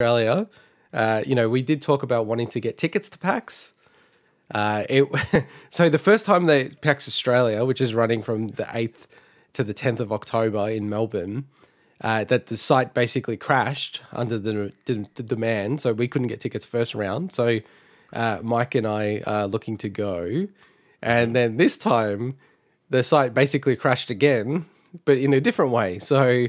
Australia, uh, you know, we did talk about wanting to get tickets to PAX. Uh, it so the first time that PAX Australia, which is running from the eighth to the tenth of October in Melbourne, uh, that the site basically crashed under the, the, the, demand, so we couldn't get tickets first round. So uh, Mike and I are looking to go, and then this time the site basically crashed again, but in a different way. So.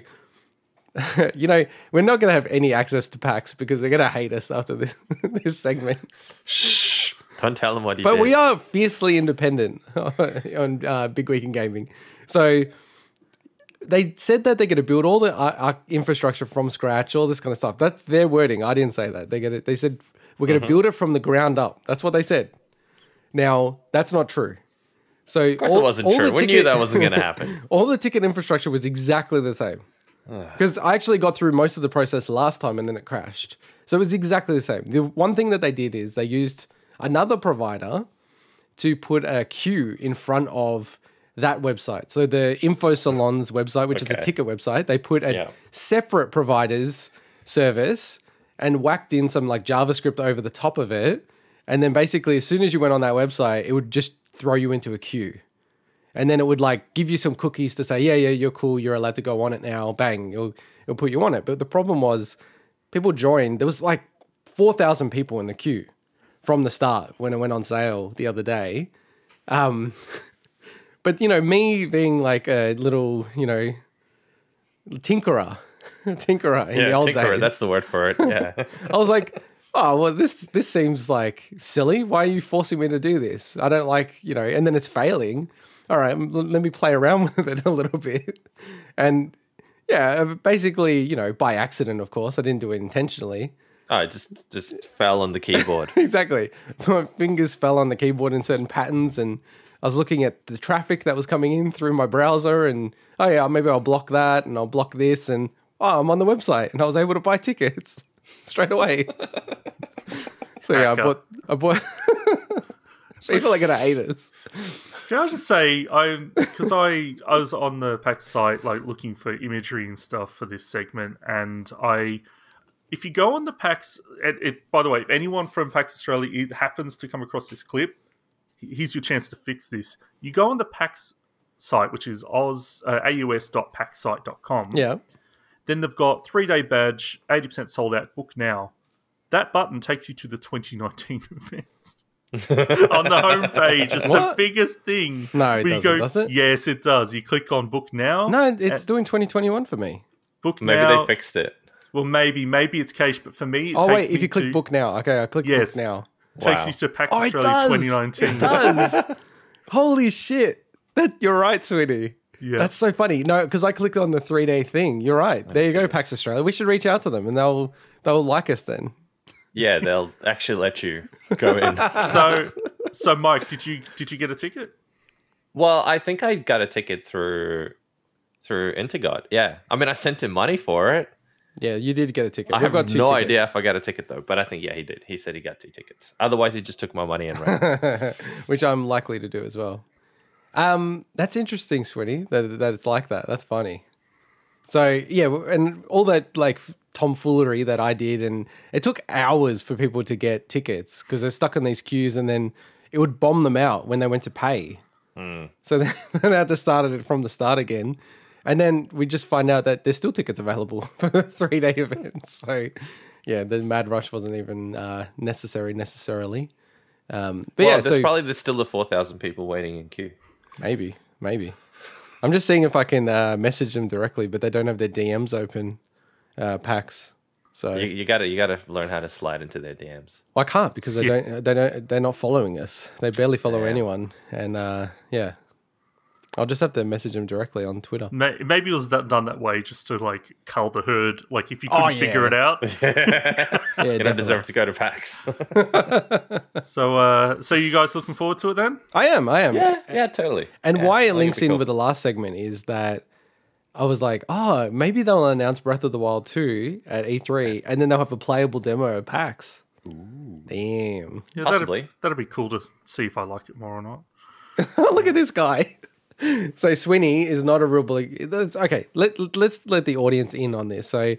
you know, we're not going to have any access to PAX because they're going to hate us after this this segment. Shh. Don't tell them what you But did. we are fiercely independent on uh, Big Week in Gaming. So they said that they're going to build all the uh, uh, infrastructure from scratch, all this kind of stuff. That's their wording. I didn't say that. They get it. They said we're going to build it from the ground up. That's what they said. Now that's not true. So Of course, it wasn't true. We knew that wasn't going to happen. all the ticket infrastructure was exactly the same. Because I actually got through most of the process last time and then it crashed. So it was exactly the same. The one thing that they did is they used another provider to put a queue in front of that website. So the Info Salons website, which is Okay. the ticket website, they put a Yeah. separate provider's service and whacked in some like JavaScript over the top of it. And then basically, as soon as you went on that website, it would just throw you into a queue. And then it would like give you some cookies to say, yeah, yeah, you're cool, you're allowed to go on it now. Bang, it'll, it'll put you on it. But the problem was, people joined. There was like four thousand people in the queue from the start when it went on sale the other day. Um, but you know, me being like a little, you know, tinkerer, tinkerer in the yeah, old tinkerer, days. that's the word for it. Yeah. I was like, oh well, this this seems like silly. Why are you forcing me to do this? I don't like, you know. And then it's failing. All right, l- let me play around with it a little bit. And yeah, uh, basically, you know, by accident, of course, I didn't do it intentionally. oh, it just just fell on the keyboard. exactly. My fingers fell on the keyboard in certain patterns, and I was looking at the traffic that was coming in through my browser, and oh yeah, maybe I'll block that, and I'll block this, and oh, I'm on the website, and I was able to buy tickets straight away. so yeah, I bought. I bought. People are gonna hate us. Can I just say, I because I I was on the PAX site like looking for imagery and stuff for this segment, and I, if you go on the PAX, it, it by the way, if anyone from PAX Australia it happens to come across this clip, here's your chance to fix this. You go on the PAX site, which is oz uh, aus.paxsite.com. Yeah. Then they've got three day badge, eighty percent sold out. Book now. That button takes you to the 2019 events. on the homepage, it's the biggest thing. No, it where doesn't, does it? Yes, it does. You click on book now. No, it's doing 2021 for me. book Maybe now. they fixed it. well, maybe maybe it's cached, but for me, it Oh takes wait, if you click book now, okay, I click Yes. book now. takes Wow. you to PAX Oh, it Australia does. 2019. It does. Holy shit! That you're right, sweetie. Yeah. That's so funny. No, because I clicked on the three day thing. You're right. There you go, yes. PAX Australia. We should reach out to them, and they'll they'll like us then. Yeah, they'll actually let you go in. so, so Mike, did you did you get a ticket? well, I think I got a ticket through through Intergod. Yeah, I mean, I sent him money for it. Yeah, you did get a ticket. I We've have got two no tickets. idea if I got a ticket though, but I think yeah, he did. He said he got two tickets. Otherwise, he just took my money and ran. which I'm likely to do as well. Um, that's interesting, Swinny. That that it's like that. That's funny. So yeah, and all that like tomfoolery that I did, and it took hours for people to get tickets because they're stuck in these queues, and then it would bomb them out when they went to pay. So then then they had to start it from the start again, and then we just find out that there's still tickets available for the three day event. So yeah, the mad rush wasn't even uh, necessary necessarily. Um, but well, yeah, there's so probably there's still the four thousand people waiting in queue. maybe, maybe. I'm just seeing if I can uh, message them directly, but they don't have their DMs open, uh, PAX. So You, you gotta you gotta learn how to slide into their DMs. Well, I can't because they Yeah. don't. They don't. They're not following us. They barely follow Yeah. anyone, and uh, yeah, I'll just have to message him directly on Twitter. Maybe it was that, done that way just to like cull the herd. Like if you Oh, couldn't figure yeah. it out. Yeah, You don't deserve to go to PAX. So, uh, so you guys looking forward to it then? I am. I am. yeah, yeah, totally. And Yeah, why it links be in cool. with the last segment is that I was like, oh, maybe they'll announce Breath of the Wild 2 at E3, and then they'll have a playable demo at PAX. Damn. Yeah, Possibly. That'd, that'd be cool to see if I like it more or not. Look at this guy. So Swinny is not a real. That's, okay, let let's let the audience in on this. So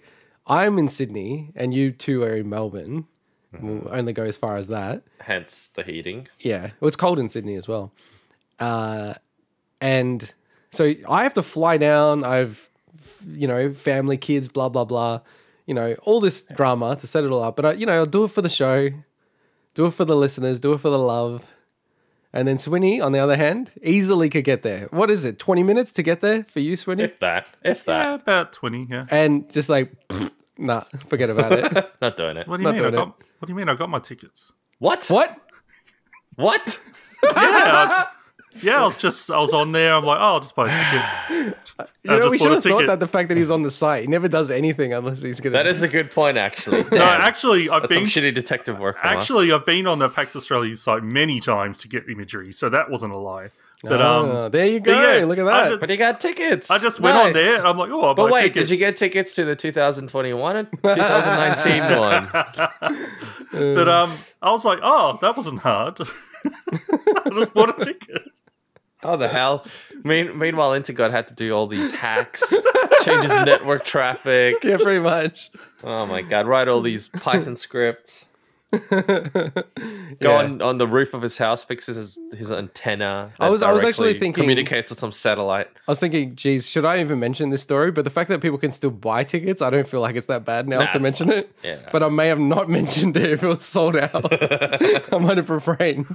I'm in Sydney and you two are in Melbourne. Mm-hmm. We'll only go as far as that. Hence the heating. Yeah, well, it's cold in Sydney as well. Uh, and so I have to fly down. I've, you know, family, kids, blah blah blah. You know, all this drama to set it all up. But I, you know, I'll do it for the show, do it for the listeners, do it for the love. And then Swinny, on the other hand, easily could get there. What is it? Twenty minutes to get there for you, Swinny? If that. If that, Yeah, about twenty. Yeah. and just like, nah, forget about it. Not doing it. What do you Not mean? I doing got, what do you mean? I got my tickets. What? what? What? Yeah, I, yeah. I was just I was on there. I'm like, oh, I'll just buy a ticket. You I know, we should have thought ticket. that the fact that he's on the site, he never does anything unless he's gonna. That is a good point, actually. No, actually, I've That's some been shitty detective work from us. actually I've been on the PAX Australia site many times to get imagery, so that wasn't a lie. But um, Ah, there you go. yeah, Look at that. just- But he got tickets. I just went on there and I'm like, oh, I'll But wait, tickets. did you get tickets to the 2021 and 2019 one? But um, I was like, oh, that wasn't hard. I just bought a ticket. How the hell? Mean, meanwhile, Intergod had to do all these hacks, changes network traffic. yeah, pretty much. Oh my god, write all these Python scripts. Go Yeah. on, on the roof of his house, fixes his, his antenna. I was- I was actually thinking- communicates with some satellite. I was thinking, geez, should I even mention this story? But the fact that people can still buy tickets, I don't feel like it's that bad now Nah, to mention fine. it. Yeah. But I may have not mentioned it if it was sold out. I might have refrained.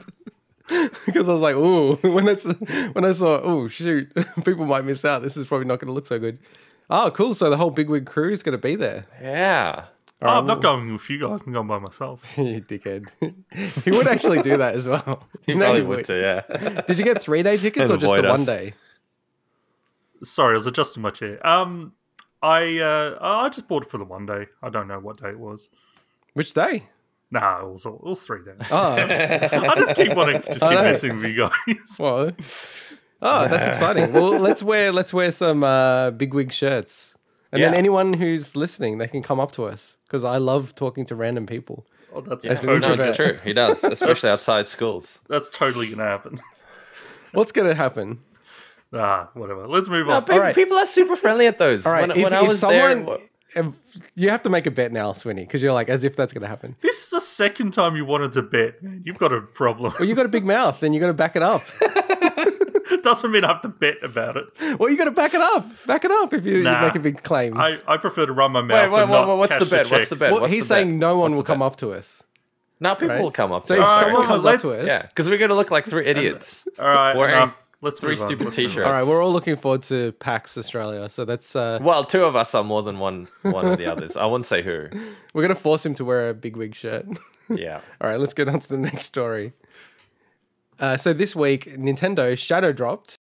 because I was like, ooh, when I, s- when I saw, oh, shoot, people might miss out. This is probably not going to look so good. Oh, cool. So the whole Bigwig crew is going to be there. Yeah. Oh, I'm not going with you guys. I'm going by myself. you dickhead. he would actually do that as well. He You know probably he would too, yeah. Did you get three day tickets or just the avoid one day? Sorry, I was adjusting my chair. Um, I uh, I just bought it for the one day. I don't know what day it was. Which day? Nah, it was it was three days. Oh, I just keep wanting just keep know. messing with you guys. well. Oh, that's exciting. Well, let's wear let's wear some uh, big wig shirts, and then anyone who's listening, they can come up to us because I love talking to random people. Oh, that's As an No, it's true. He does, especially outside schools. that's totally gonna happen. What's gonna happen? Ah, whatever. Let's move No, on. people, right. people are super friendly at those. All right, when if, when I if was someone, there, if- you have to make a bet now, Swinny, because you're like as if that's gonna happen. This is the second time you wanted to bet, man. You've got a problem. Well, you got a big mouth, then you got to back it up. Doesn't mean I have to bet about it. well, you got to back it up. Back it up if you, you Nah. make a big claim. I, I prefer to run my mouth. Wait, wait, and wait, not wait, what's cash the bet? What's the bet? well, what's he's the bet? saying no one What's will come bet? up to us. now people right? will come up So to if us. All someone right, comes up to us, Yeah, because we're gonna look like three uh, idiots. All right, Wearing enough. Let's three move stupid on. t-shirts. all right, we're all looking forward to PAX Australia. So that's uh, Well, two of us are more than one one of the others. I wouldn't say who. we're gonna force him to wear a big wig shirt. Yeah. All right, let's get on to the next story. Uh, so this week, Nintendo shadow dropped